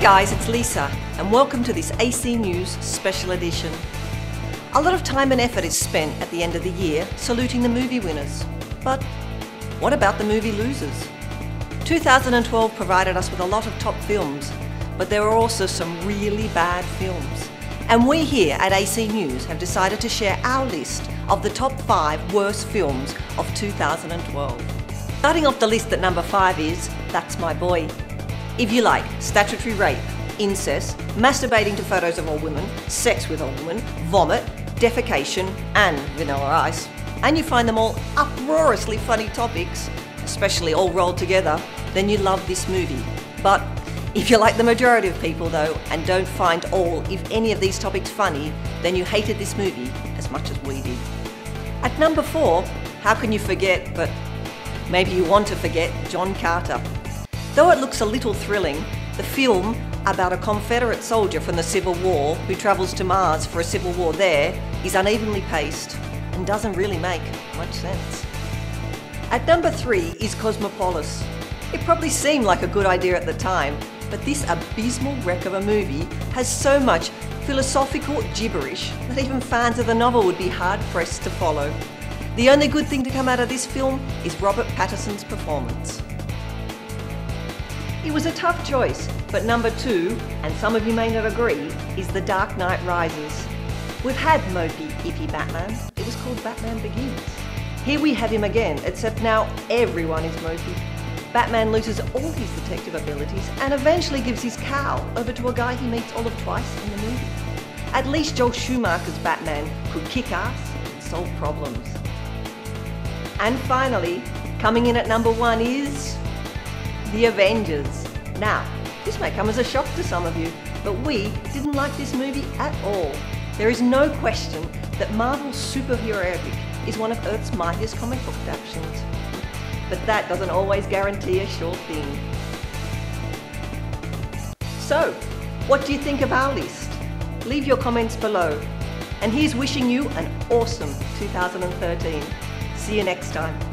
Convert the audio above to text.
guys, it's Lisa, and welcome to this AC News special edition. A lot of time and effort is spent at the end of the year saluting the movie winners. But what about the movie losers? 2012 provided us with a lot of top films, but there were also some really bad films. And we here at AC News have decided to share our list of the top five worst films of 2012. Starting off the list at number five is That's My Boy. If you like statutory rape, incest, masturbating to photos of old women, sex with old women, vomit, defecation, and vanilla ice, and you find them all uproariously funny topics, especially all rolled together, then you love this movie. But if you're like the majority of people though, and don't find all, if any of these topics funny, then you hated this movie as much as we did. At number four, how can you forget, but maybe you want to forget, John Carter. Though it looks a little thrilling, the film about a Confederate soldier from the Civil War who travels to Mars for a civil war there is unevenly paced and doesn't really make much sense. At number three is Cosmopolis. It probably seemed like a good idea at the time, but this abysmal wreck of a movie has so much philosophical gibberish that even fans of the novel would be hard pressed to follow. The only good thing to come out of this film is Robert Pattinson's performance. It was a tough choice, but number two, and some of you may not agree, is The Dark Knight Rises. We've had mopey, iffy Batman. It was called Batman Begins. Here we have him again, except now everyone is mopey. Batman loses all his detective abilities and eventually gives his cowl over to a guy he meets all of twice in the movie. At least Joel Schumacher's Batman could kick ass and solve problems. And finally, coming in at number one is the Avengers. Now, this may come as a shock to some of you, but we didn't like this movie at all. There is no question that Marvel's superhero epic is one of Earth's mightiest comic book adaptations. But that doesn't always guarantee a sure thing. So, what do you think of our list? Leave your comments below. And here's wishing you an awesome 2013. See you next time.